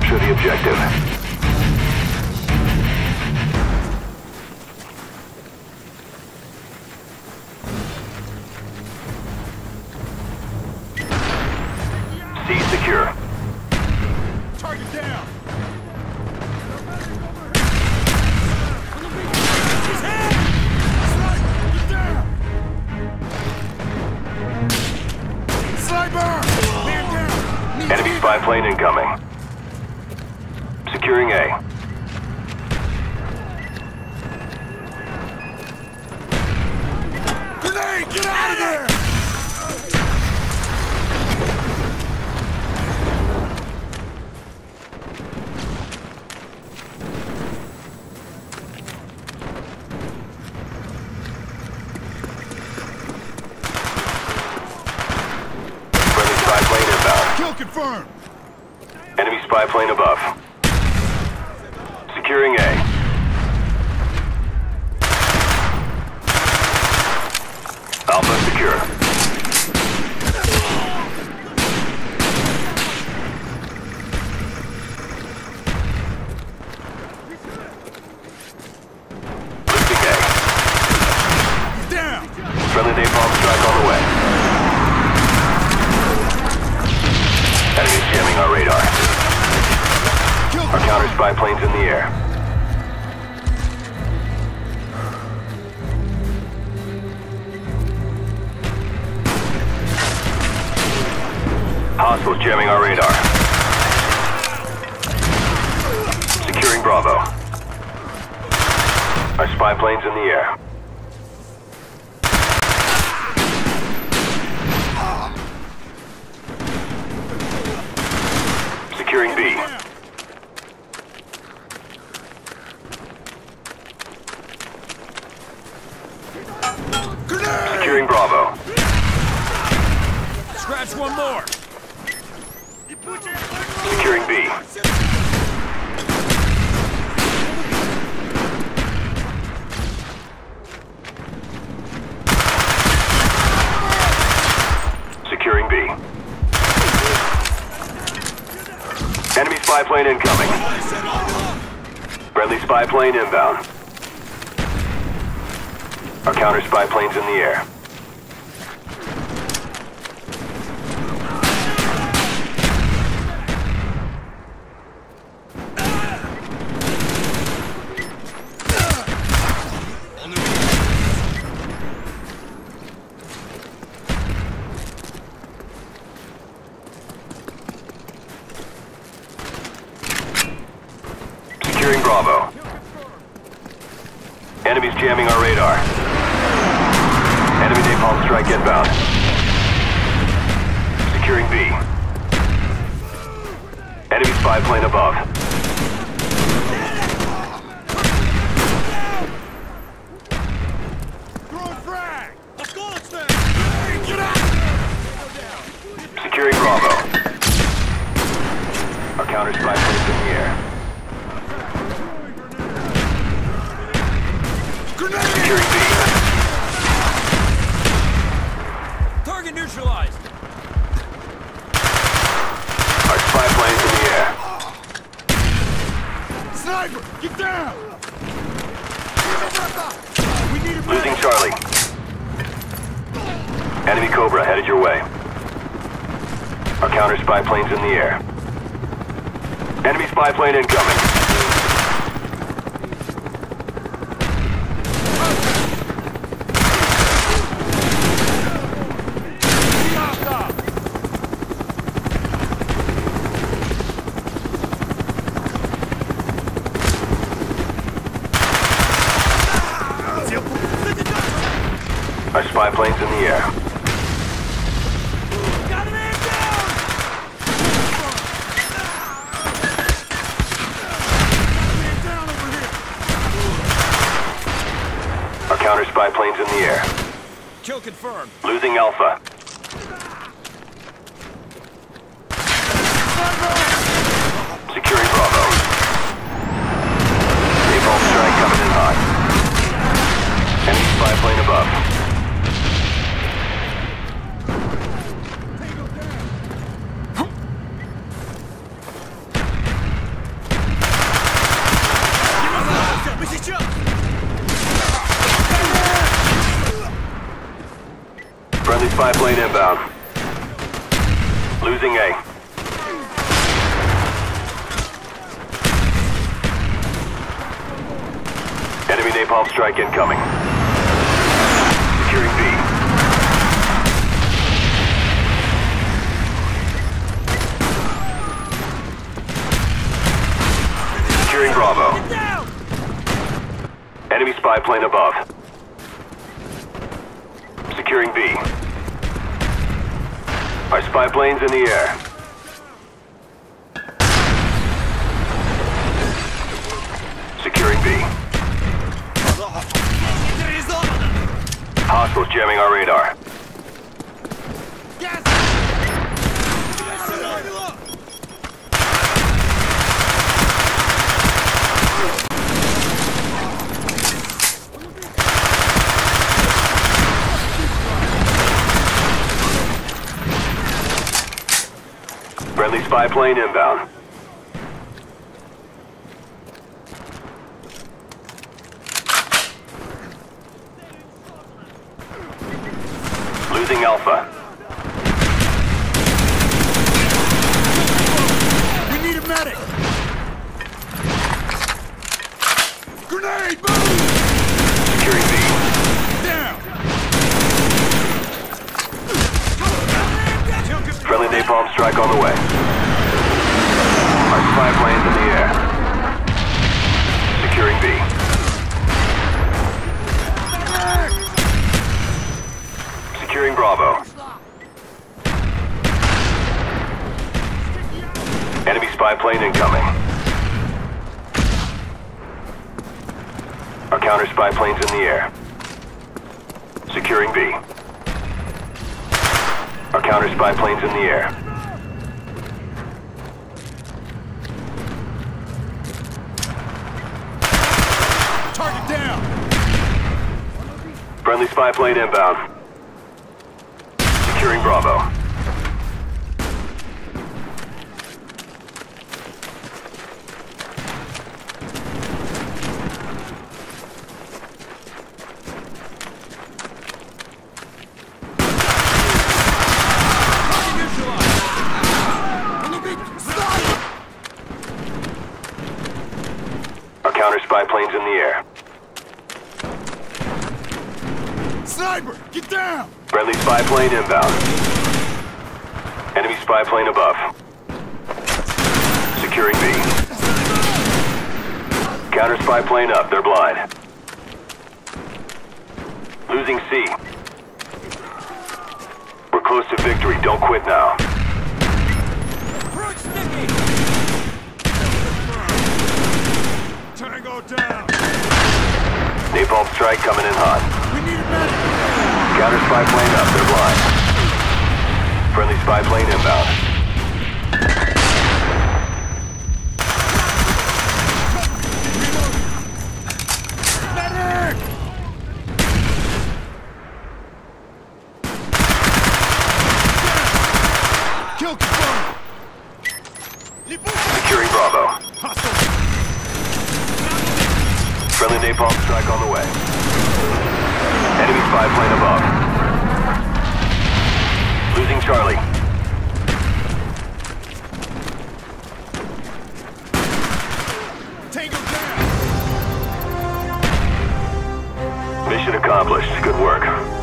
capture the objective. C secure. Target down! Sniper! Man down! Need Enemy spy plane incoming. Securing A. Grenade! Get out of there! Friendly spy plane inbound. Kill confirmed! Enemy spy plane above. Securing A. Alpha secure. Our counter spy planes in the air. Hostiles jamming our radar. Securing Bravo. Our spy planes in the air. Securing B. Grenade! Securing Bravo. Scratch one more! Securing B. Securing B. Enemy spy plane incoming. Friendly spy plane inbound. Our counter spy plane's in the air. Securing Bravo. Enemies jamming our radar. Napalm strike inbound. Securing B. Enemy spy plane above. Throwing frag! Let's go, let's Hey, get out! Securing Bravo. Our counter spy plane's in the air. Grenade! Securing B. Target neutralized! Our spy plane's in the air. Sniper! Get Losing Charlie. Enemy Cobra headed your way. Our counter spy plane's in the air. Enemy spy plane incoming. Spy plane's in the air. Got a man down! Man down over here! Our counter spy plane's in the air. Kill confirmed. Losing Alpha. Securing Bravo. Napalm strike coming in hot. Enemy spy plane above. Spy plane inbound. Losing A. Enemy napalm strike incoming. Securing B. Securing Bravo. Enemy spy plane above. Securing B. Our spy plane's in the air. Securing B. Hostiles jamming our radar. Gas! Friendly spy plane inbound. Losing Alpha. We need a medic! Grenade, move! Securing B. Down! Friendly napalm strike on the way. Spy plane's in the air. Securing B. Securing Bravo. Enemy spy plane incoming. Our counter spy plane's in the air. Securing B. Our counter spy plane's in the air. Target down! Friendly spy plane inbound. Securing Bravo. Our counter spy plane's in the air. Sniper, get down! Friendly spy plane inbound. Enemy spy plane above. Securing B. Counter spy plane up, they're blind. Losing C. We're close to victory, don't quit now. Approach! Tango down! Napalm strike coming in hot. Counter spy plane up, they're blind. Friendly spy plane inbound. Medic! Kill! Securing Bravo. Hostile! Friendly napalm strike on the way. Enemy spy plane above. Losing Charlie. Tango down! Mission accomplished. Good work.